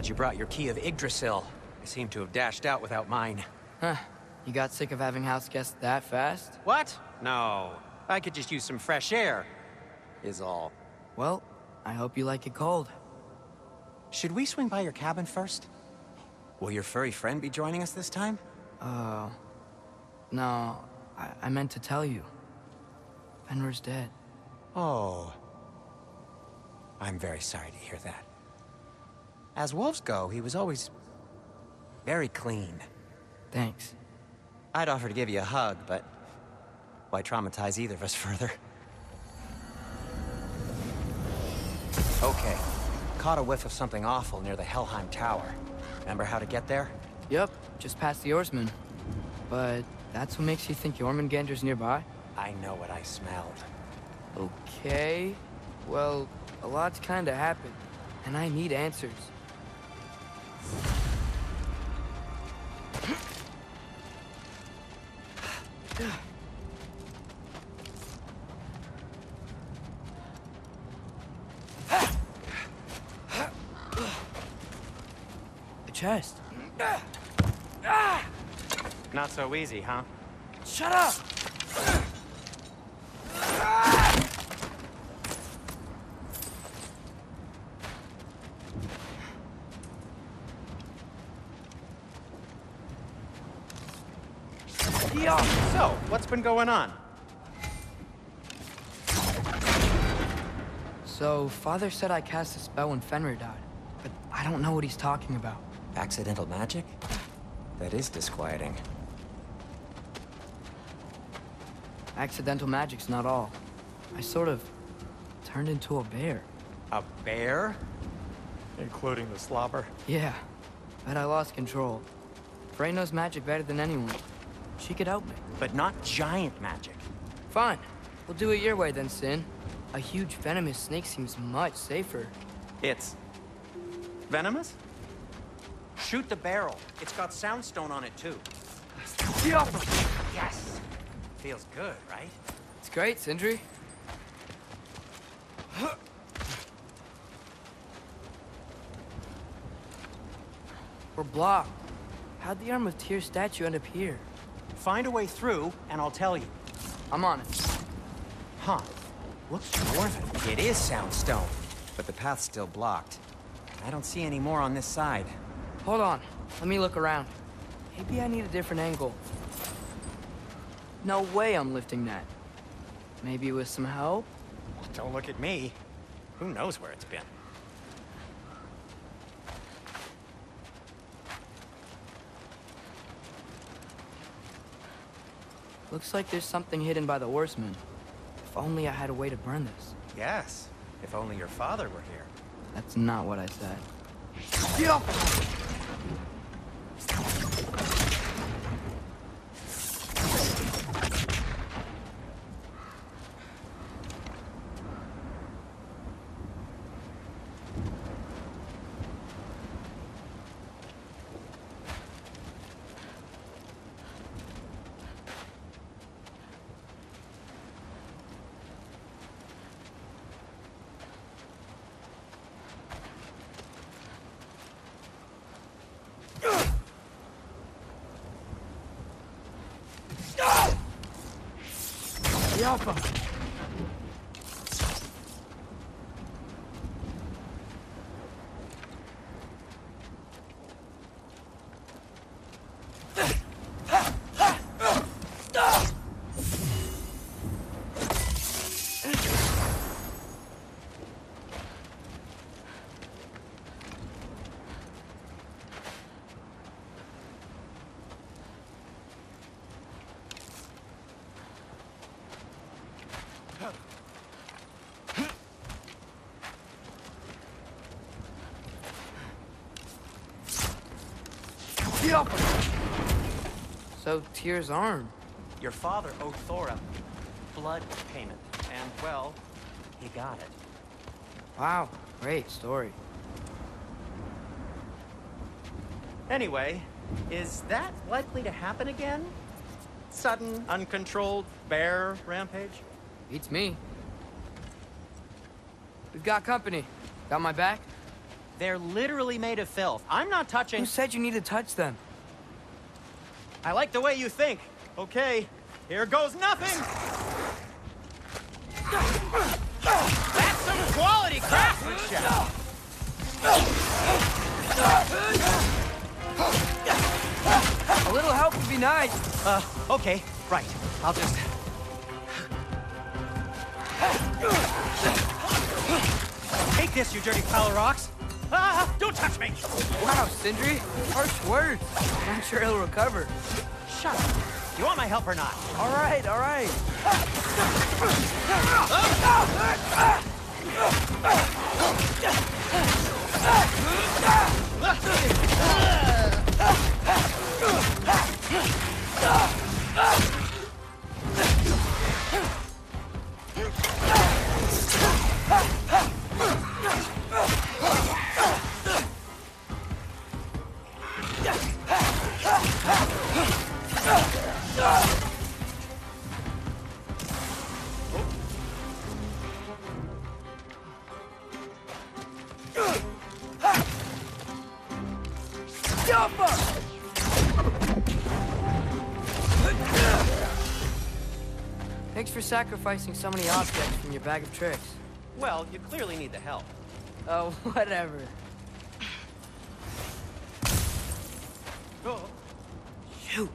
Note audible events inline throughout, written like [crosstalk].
Glad you brought your key of Yggdrasil. I seem to have dashed out without mine. Huh. You got sick of having house guests that fast? What? No. I could just use some fresh air. Is all. Well, I hope you like it cold. Should we swing by your cabin first? Will your furry friend be joining us this time? Uh... No, I, I meant to tell you. Fenrir's dead. Oh. I'm very sorry to hear that. As wolves go, he was always... very clean. Thanks. I'd offer to give you a hug, but... why traumatize either of us [laughs] further? Okay. Caught a whiff of something awful near the Helheim Tower. Remember how to get there? Yep, just past the Oarsman. But that's what makes you think Jormungandr's nearby? I know what I smelled. Okay. Well, a lot's kinda happened, and I need answers. Chest. Not so easy, huh? Shut up! So, what's been going on? So, Father said I cast a spell when Fenrir died, but I don't know what he's talking about. Accidental magic? That is disquieting. Accidental magic's not all. I sort of turned into a bear. A bear? Including the slobber. Yeah, but I lost control. Frey knows magic better than anyone. She could help me. But not giant magic. Fine. We'll do it your way then, Sin. A huge venomous snake seems much safer. It's... venomous? Shoot the barrel. It's got soundstone on it, too. Yes! Feels good, right? It's great, Sindri. We're blocked. How'd the Arm of Tyr statue end up here? Find a way through, and I'll tell you. I'm on it. Huh. Looks dwarven. It is soundstone, but the path's still blocked. I don't see any more on this side. Hold on. Let me look around. Maybe I need a different angle. No way I'm lifting that. Maybe with some help? Don't look at me. Who knows where it's been? Looks like there's something hidden by the Oarsman. If only I had a way to burn this. Yes. If only your father were here. That's not what I said. Yappa! So, Tyr's arm. Your father owed Thora blood payment, and, well, he got it. Wow, great story. Anyway, is that likely to happen again? Sudden, uncontrolled bear rampage? Beats me. We've got company. Got my back? They're literally made of filth. I'm not touching... Who said you need to touch them? I like the way you think. Okay, here goes nothing! That's some quality craftsmanship! A little help would be nice. Uh, okay, right. I'll just... Take this, you dirty pile of rocks! Ah, [laughs] don't touch me! Wow, Sindri. Harsh words. I'm sure he'll recover. Shut up. You want my help or not? All right, all right. Jumper! [laughs] sacrificing so many objects from your bag of tricks. Well, you clearly need the help. Oh, [laughs] whatever. Oh. Shoot.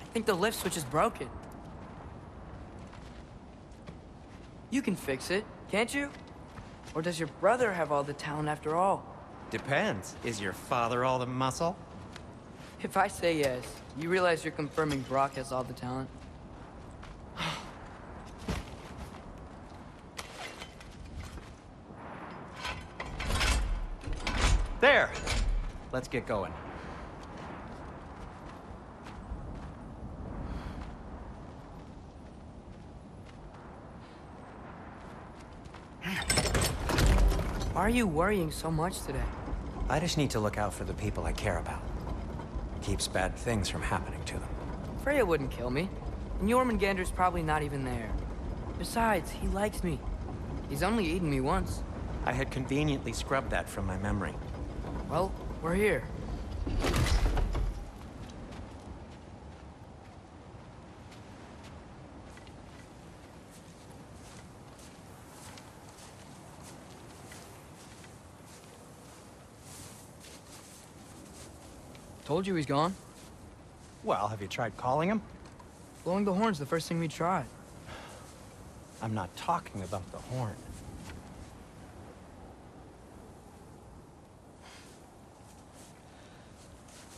I think the lift switch is broken. You can fix it, can't you? Or does your brother have all the talent after all? Depends. Is your father all the muscle? If I say yes, you realize you're confirming Brok has all the talent? There! Let's get going. Why are you worrying so much today? I just need to look out for the people I care about. Keeps bad things from happening to them. Freya wouldn't kill me. And Jormungandr's probably not even there. Besides, he likes me. He's only eaten me once. I had conveniently scrubbed that from my memory. Well, we're here. Told you he's gone. Well, have you tried calling him? Blowing the horn's the first thing we tried. I'm not talking about the horn.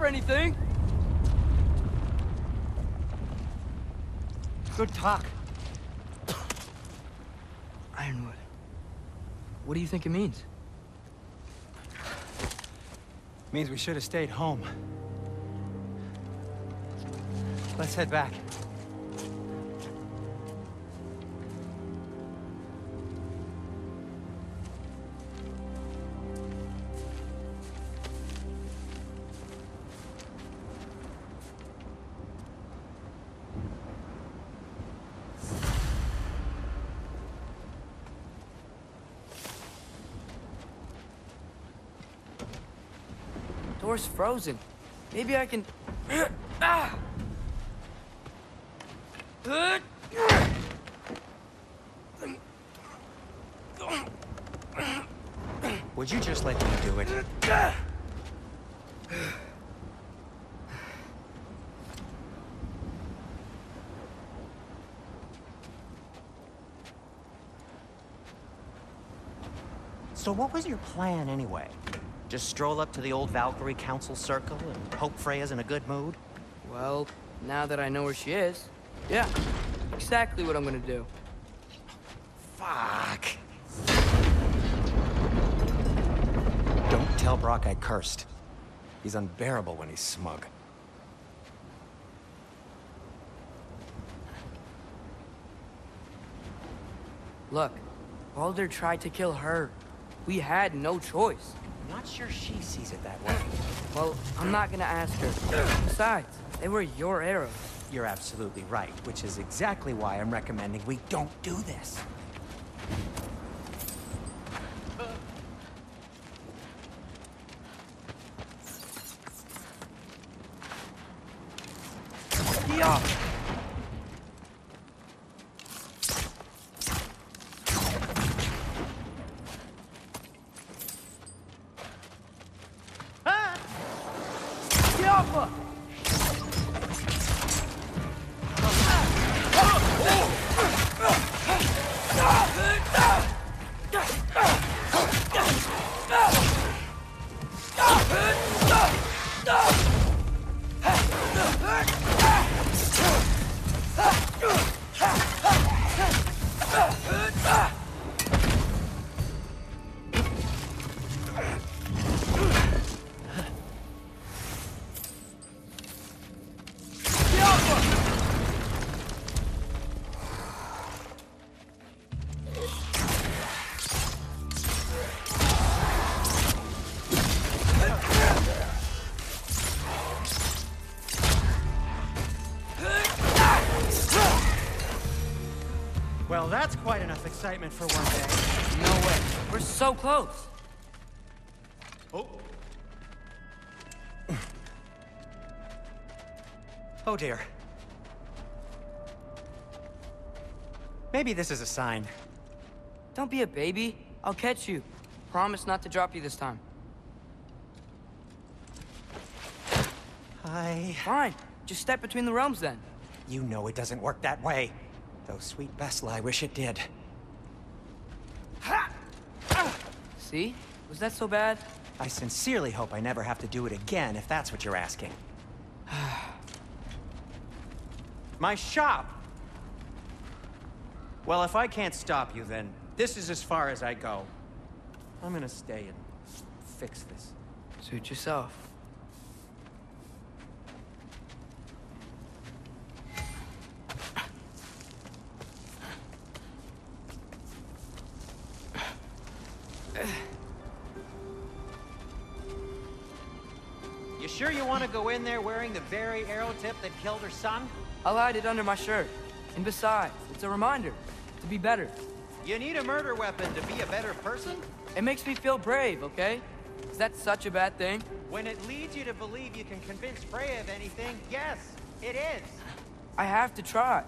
or anything. Good talk. [coughs] Ironwood. What do you think it means? Means we should have stayed home. Let's head back. Door's frozen. Maybe I can... ah! Would you just let me do it? So what was your plan anyway? Just stroll up to the old Valkyrie Council Circle and hope Freya's in a good mood? Well, now that I know where she is, yeah, exactly what I'm gonna do. Fuck. Don't tell Brok I cursed. He's unbearable when he's smug. Look, Baldur tried to kill her. We had no choice. I'm not sure she sees it that way. Well, I'm not gonna ask her. Besides, they were your arrows. You're absolutely right, which is exactly why I'm recommending we don't do this. Yeah. Excitement for one day. No way. We're so close. Oh. Oh dear. Maybe this is a sign. Don't be a baby. I'll catch you. Promise not to drop you this time. I... Fine. Just step between the realms then. You know it doesn't work that way. Though sweet Bessel, I wish it did. See? Was that so bad? I sincerely hope I never have to do it again, if that's what you're asking. [sighs] My shop! Well, if I can't stop you, then this is as far as I go. I'm gonna stay and fix this. Suit yourself. Very arrow tip that killed her son? I'll hide it under my shirt. And besides, it's a reminder to be better. You need a murder weapon to be a better person? It makes me feel brave, okay? Is that such a bad thing? When it leads you to believe you can convince Freya of anything, yes, it is. I have to try.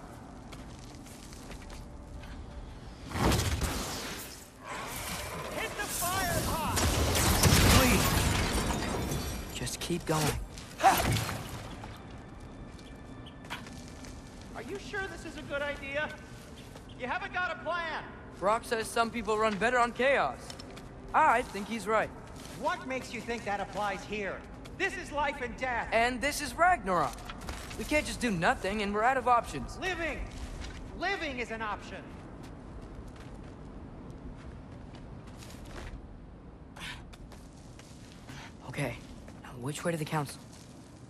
Hit the fire pot! Please. Just keep going. Are you sure this is a good idea? You haven't got a plan. Brok says some people run better on chaos. I think he's right. What makes you think that applies here? This is life and death. And this is Ragnarok. We can't just do nothing, and we're out of options. Living! Living is an option. Okay, now which way to the council?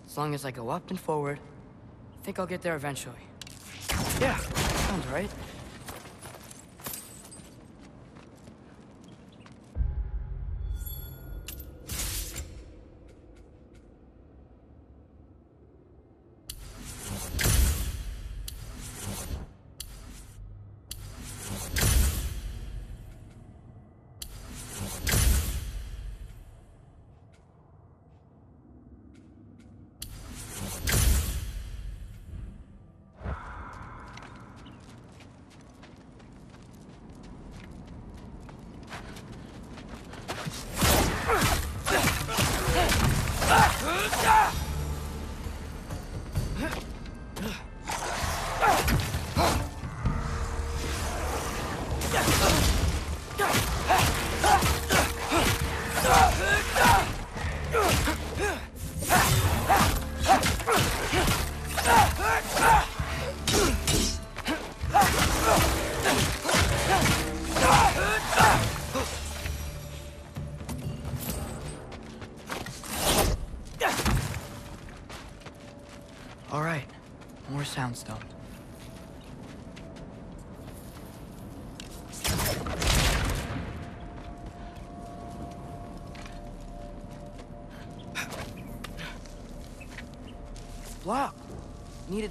As long as I go up and forward, I think I'll get there eventually. Yeah, sounds right.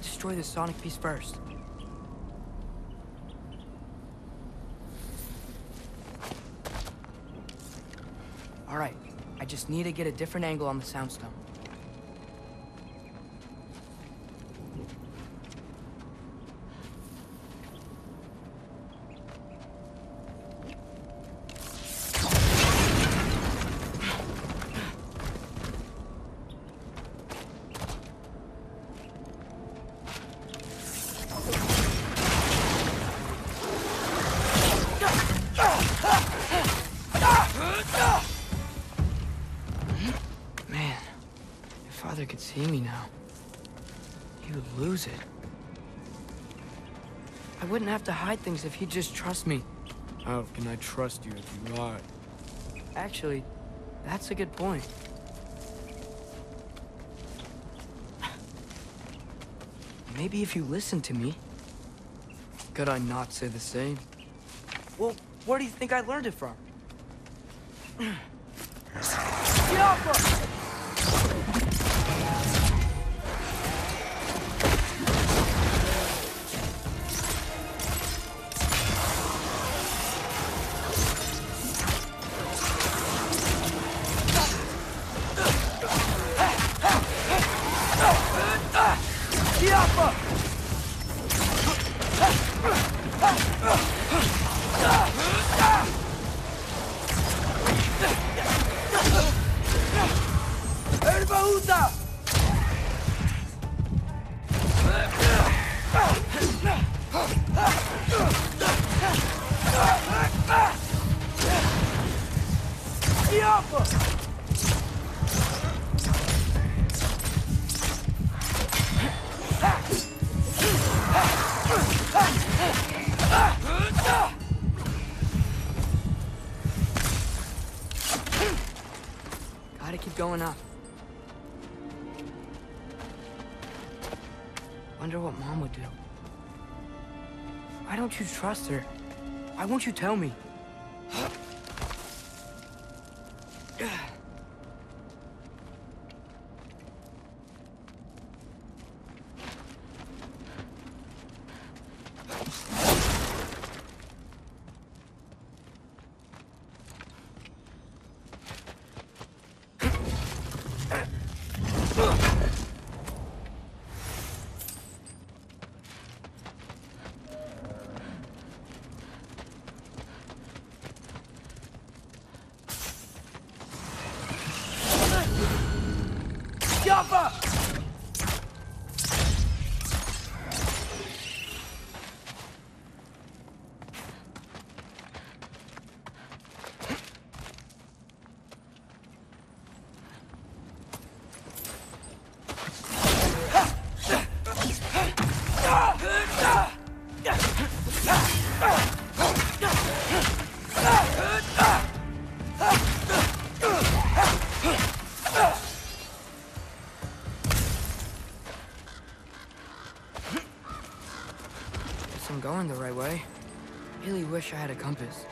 Destroy the sonic piece first. All right, I just need to get a different angle on the soundstone. Father could see me now, he would lose it. I wouldn't have to hide things if he'd just trust me. How can I trust you if you lie? Actually, that's a good point. Maybe if you listen to me. Could I not say the same? Well, where do you think I learned it from? Diablo! Diablo! Going up. Wonder what Mom would do. Why don't you trust her? Why won't you tell me? [sighs] [sighs] [sighs] going the right way. Really wish I had a compass.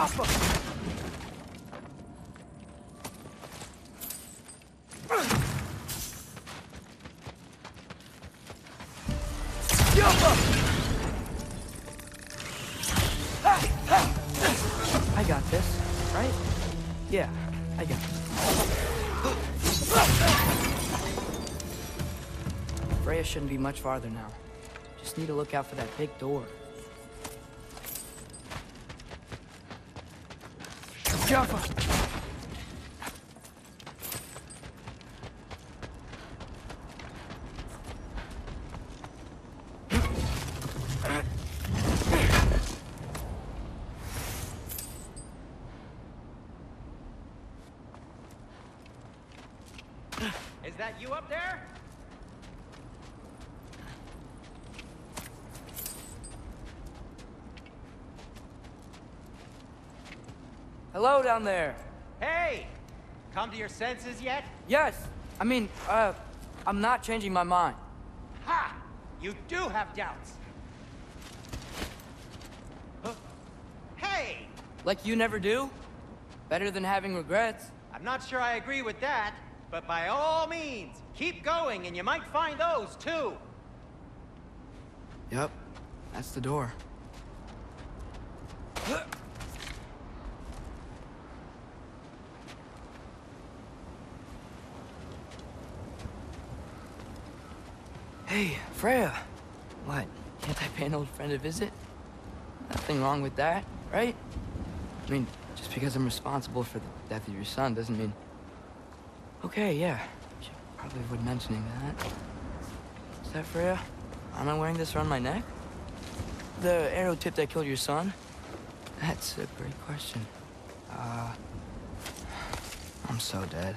Off I got this, right? Yeah, I got it. Freya shouldn't be much farther now. Just need to look out for that big door. Jaffa! Is that you up there? Hello down there. Hey! Come to your senses yet? Yes, I mean, uh, I'm not changing my mind. Ha! You do have doubts. Huh? Hey! Like you never do? Better than having regrets. I'm not sure I agree with that, but by all means, keep going and you might find those too. Yep, that's the door. Hey, Freya. What? Can't I pay an old friend a visit? Nothing wrong with that, right? I mean, just because I'm responsible for the death of your son doesn't mean... Okay, yeah. Should probably avoid mentioning that. Is that Freya? Am I wearing this around my neck? The arrow tip that killed your son? That's a great question. Uh... I'm so dead.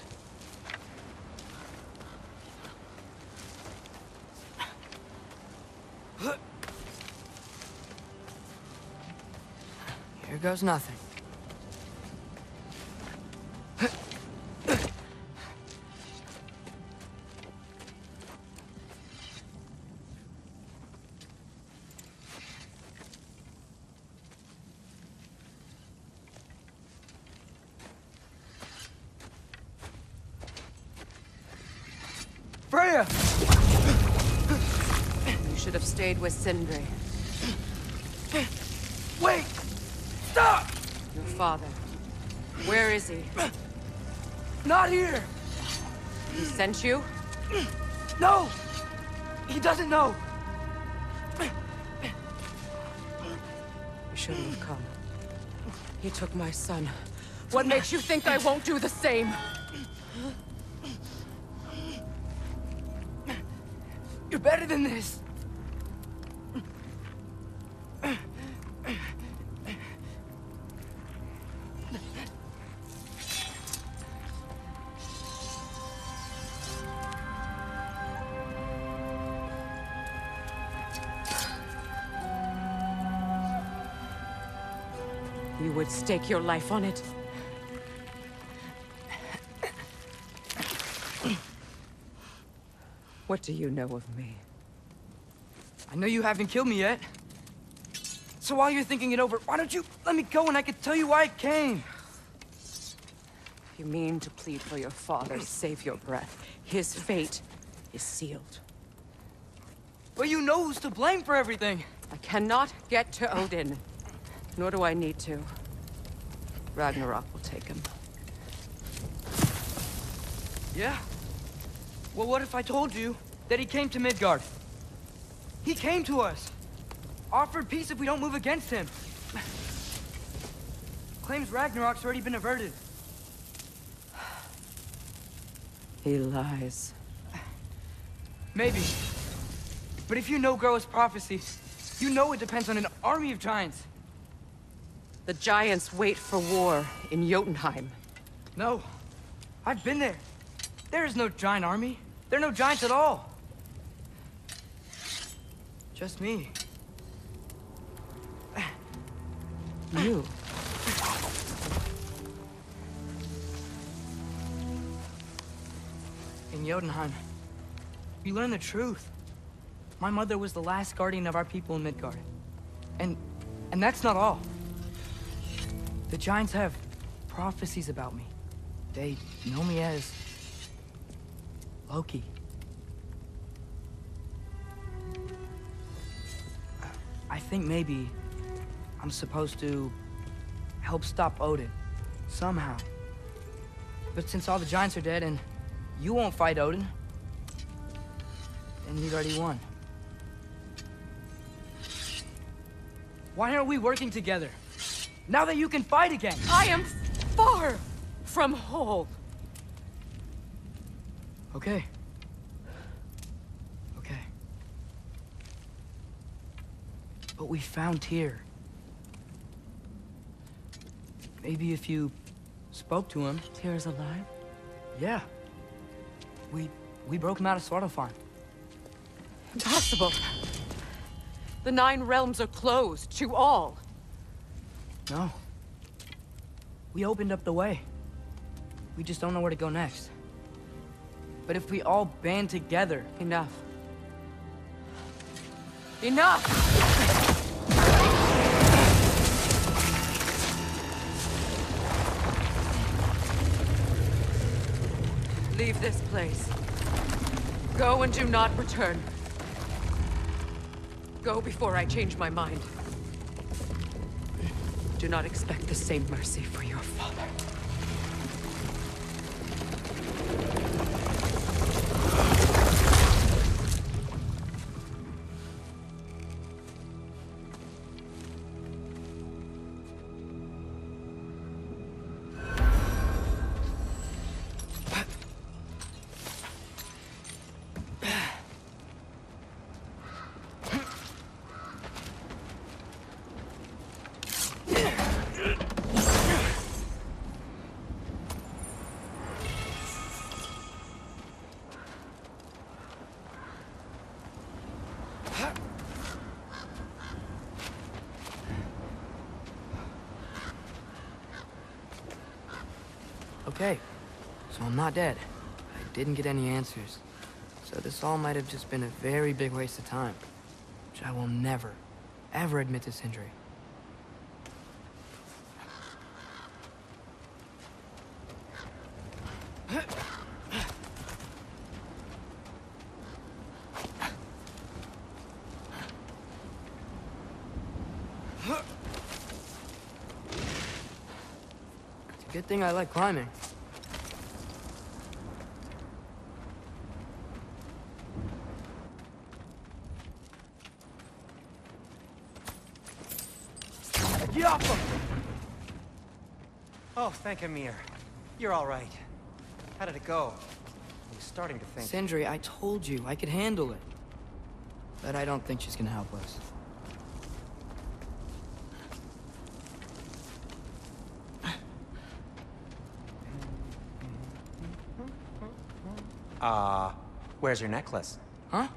Here goes nothing. was Sindri. Wait! Stop! Your father. Where is he? Not here! He sent you? No! He doesn't know! You shouldn't have come. He took my son. What makes you think I won't do the same? You would stake your life on it? What do you know of me? I know you haven't killed me yet. So while you're thinking it over, why don't you let me go and I can tell you why I came? You mean to plead for your father, save your breath. His fate is sealed. But you know who's to blame for everything. I cannot get to Odin. Nor do I need to. Ragnarok will take him. Yeah? Well, what if I told you that he came to Midgard? He came to us. Offered peace if we don't move against him. Claims Ragnarok's already been averted. He lies. Maybe. But if you know Groa's prophecy, you know it depends on an army of giants. The giants wait for war in Jotunheim. No. I've been there. There is no giant army. There are no giants at all. Just me. You. In Jotunheim, we learn the truth. My mother was the last guardian of our people in Midgard. And... and that's not all. The Giants have prophecies about me. They know me as... Loki. I think maybe I'm supposed to help stop Odin. Somehow. But since all the giants are dead and you won't fight Odin, then he's already won. Why aren't we working together? Now that you can fight again! I am far from whole. Okay. Okay. But we found Tyr. Maybe if you spoke to him. Tyr's alive? Yeah. We we broke him out of Svartalfheim. Impossible. The Nine Realms are closed to all. No. We opened up the way. We just don't know where to go next. But if we all band together, Enough. Enough! Leave this place. Go and do not return. Go before I change my mind. Do not expect the same mercy for your father. I'm not dead. I didn't get any answers. So this all might have just been a very big waste of time. Which I will never, ever admit to Sindri. It's a good thing I like climbing. Yappa! Oh, thank Ymir. You're all right. How did it go? I was starting to think... Sindri, I told you I could handle it. But I don't think she's gonna help us. Uh, where's your necklace? Huh?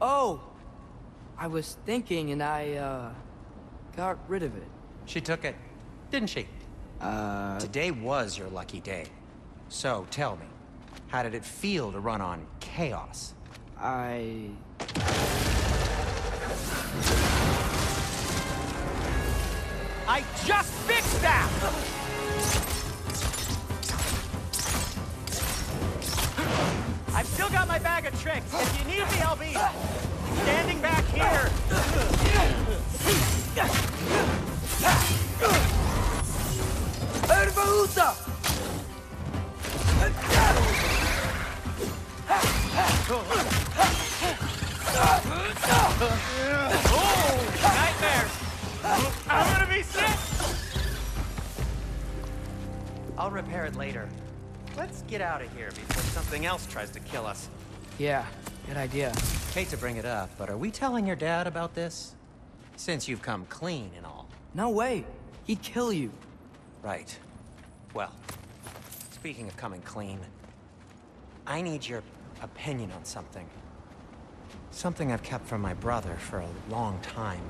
Oh! I was thinking and I, uh, got rid of it. She took it, didn't she? Uh, Today was your lucky day. So, tell me, how did it feel to run on chaos? I... I just fixed that! I've still got my bag of tricks. If you need me, I'll be Ervaluta! Oh, nightmares! I'm gonna be sick! I'll repair it later. Let's get out of here before something else tries to kill us. Yeah, good idea. Hate to bring it up, but are we telling your dad about this? Since you've come clean and all. No way! He'd kill you. Right. Well, speaking of coming clean, I need your opinion on something. Something I've kept from my brother for a long time.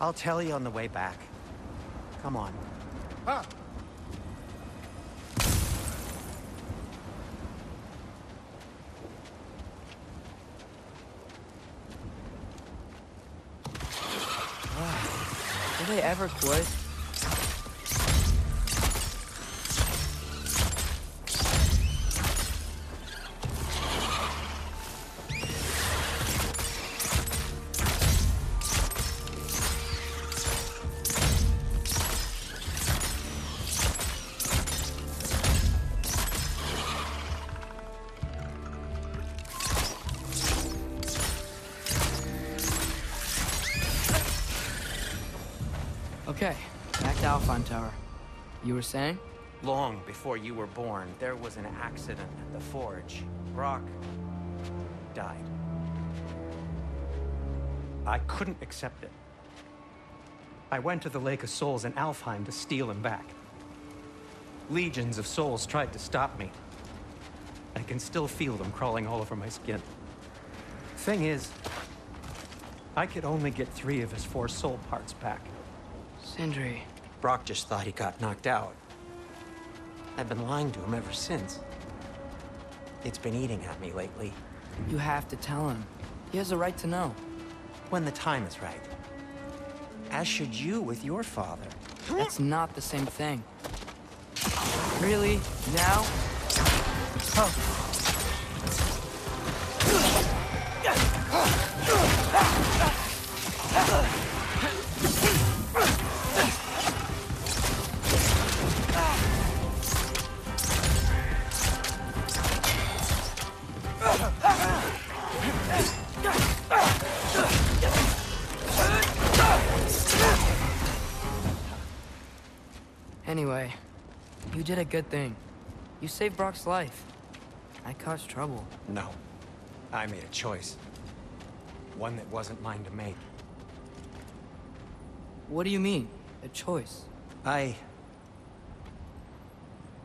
I'll tell you on the way back. Come on. Ah! Do they ever quit? Alphon Tower. You were saying? Long before you were born, there was an accident at the forge. Brok died. I couldn't accept it. I went to the Lake of Souls in Alfheim to steal him back. Legions of souls tried to stop me. I can still feel them crawling all over my skin. Thing is, I could only get three of his four soul parts back. Sindri. Brok just thought he got knocked out. I've been lying to him ever since. It's been eating at me lately. You have to tell him. He has a right to know. When the time is right. As should you with your father. That's not the same thing. Really? Now? Anyway, you did a good thing. You saved Brok's life. I caused trouble. No. I made a choice. One that wasn't mine to make. What do you mean? A choice? I...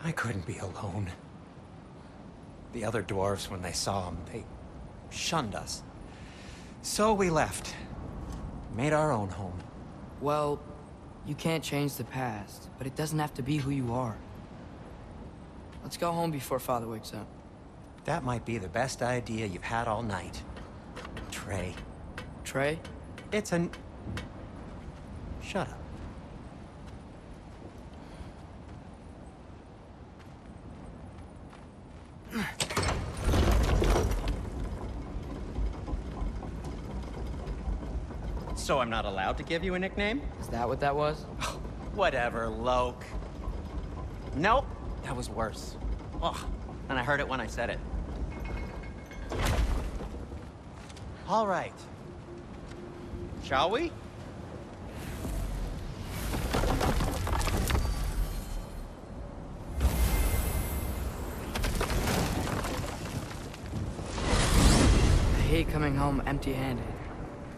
I couldn't be alone. The other dwarves, when they saw him, they shunned us. So we left. Made our own home. Well, you can't change the past, but it doesn't have to be who you are. Let's go home before Father wakes up. That might be the best idea you've had all night. Trey. Trey? It's an... Shut up. So I'm not allowed to give you a nickname? Is that what that was? [sighs] Whatever, Loke. Nope, that was worse. Ugh, and I heard it when I said it. All right. Shall we? I hate coming home empty-handed.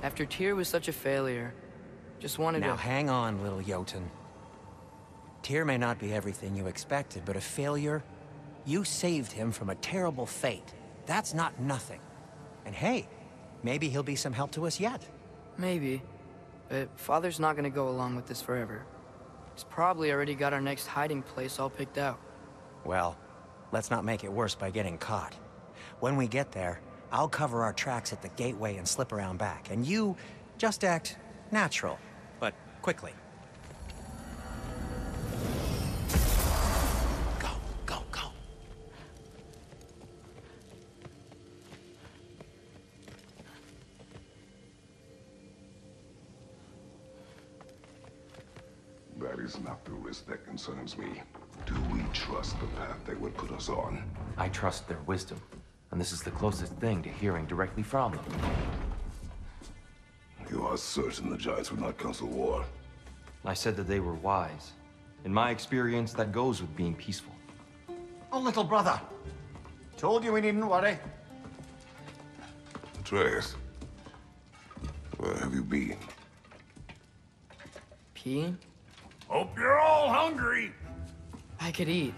After Tyr was such a failure, just wanted Now to... hang on, little Jotun. Tyr may not be everything you expected, but a failure? You saved him from a terrible fate. That's not nothing. And hey, maybe he'll be some help to us yet. Maybe. But Father's not gonna go along with this forever. He's probably already got our next hiding place all picked out. Well, let's not make it worse by getting caught. When we get there, I'll cover our tracks at the gateway and slip around back, and you just act natural, but quickly. Go, go, go. That is not the risk that concerns me. Do we trust the path they would put us on? I trust their wisdom, and this is the closest thing to hearing directly from them. You are certain the Giants would not counsel war? I said that they were wise. In my experience, that goes with being peaceful. Oh, little brother. Told you we needn't worry. Atreus, where have you been? Peeing? Hope you're all hungry. I could eat.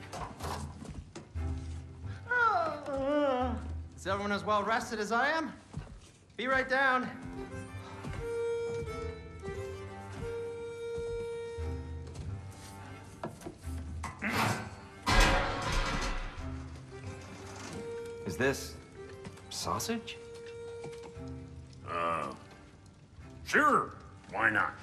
Is everyone as well rested as I am? Be right down. Is this... sausage? Uh, Sure, why not?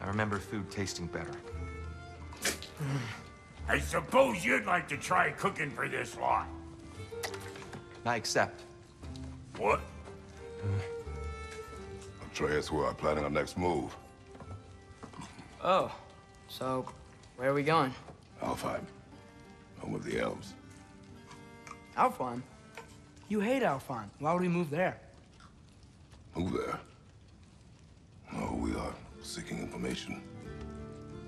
I remember food tasting better. I suppose you'd like to try cooking for this lot. I accept. What? Atreus, we are planning our next move. Oh, so where are we going? Alfheim, home of the elves. Alfheim? You hate Alfheim. Why would we move there? Move there. No, we are seeking information.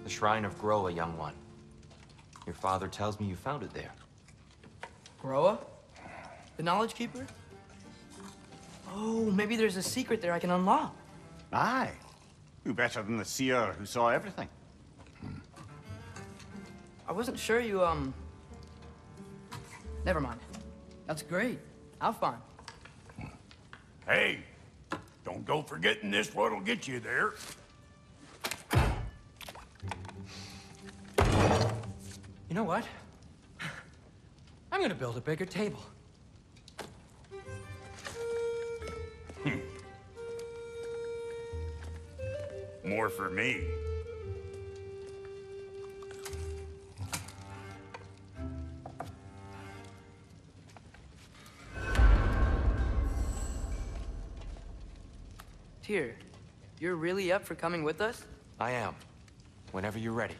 The Shrine of Groa, young one. Your father tells me you found it there. Groa? The Knowledge Keeper? Oh, maybe there's a secret there I can unlock. Aye. Who better than the seer who saw everything? I wasn't sure you, um... Never mind. That's great. Alfheim. Hey, don't go forgetting this what'll get you there. You know what? I'm gonna build a bigger table. Hmm. More for me. Tyr, you're really up for coming with us? I am. Whenever you're ready.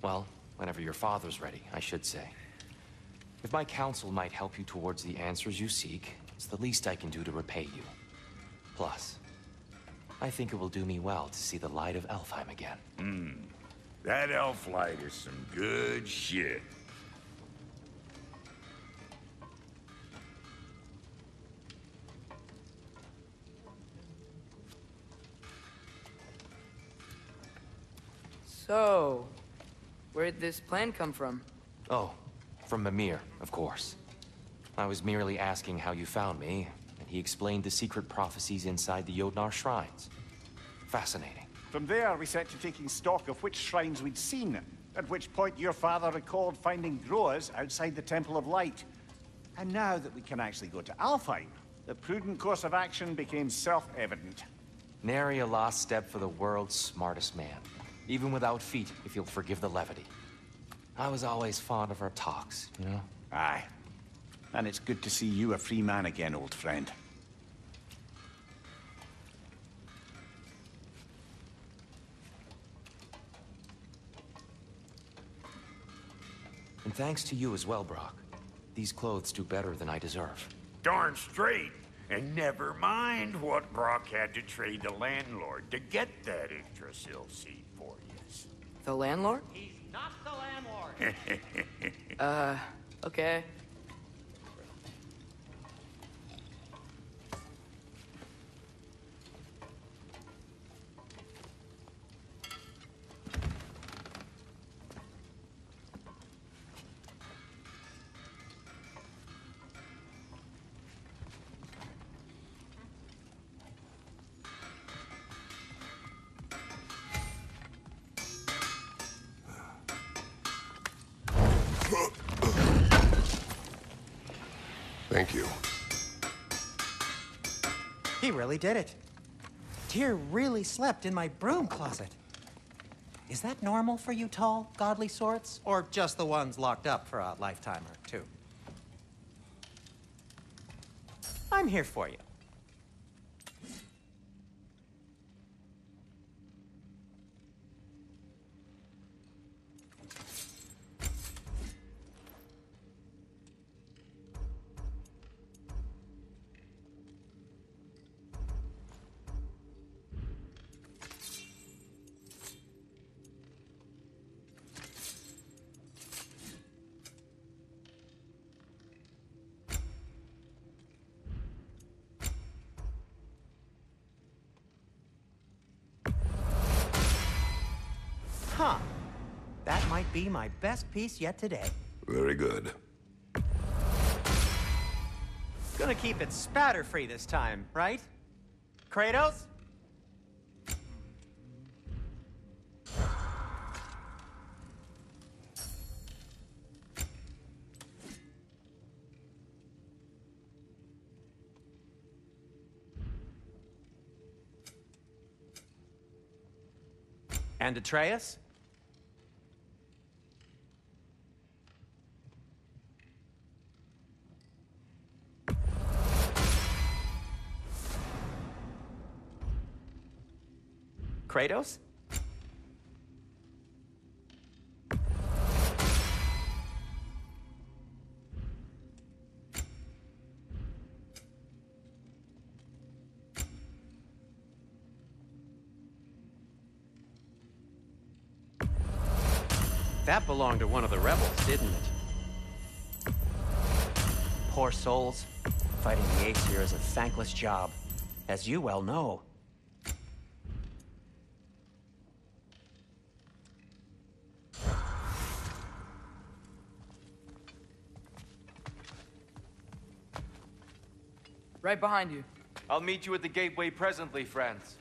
Well, whenever your father's ready, I should say. If my counsel might help you towards the answers you seek, it's the least I can do to repay you. Plus, I think it will do me well to see the light of Alfheim again. Hmm. That elf light is some good shit. Where'd this plan come from? Oh, from Mimir, of course. I was merely asking how you found me, and he explained the secret prophecies inside the Jötnar shrines. Fascinating. From there, we set to taking stock of which shrines we'd seen, at which point your father recalled finding Groa's outside the Temple of Light. And now that we can actually go to Alfheim, the prudent course of action became self-evident. Nary a lost step for the world's smartest man. Even without feet, if you'll forgive the levity. I was always fond of our talks, you know? Aye. And it's good to see you a free man again, old friend. And thanks to you as well, Brok. These clothes do better than I deserve. Darn straight. And never mind what Brok had to trade the landlord to get that Yggdrasil seed for you. The landlord? He's not. [laughs] Uh, okay. He really did it. Tyr really slept in my broom closet. Is that normal for you tall, godly sorts? Or just the ones locked up for a lifetime or two? I'm here for you. Be my best piece yet today. Very good. Gonna keep it spatter-free this time, right? Kratos? And Atreus? Kratos? That belonged to one of the rebels, didn't it? Poor souls. Fighting the Aesir is a thankless job, as you well know. Right behind you. I'll meet you at the gateway presently, friends.